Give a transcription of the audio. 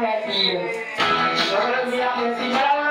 happy. Don't let me happy.